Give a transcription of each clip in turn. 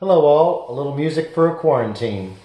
Hello, all. A little music for a quarantine.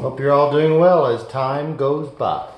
Hope you're all doing well as time goes by.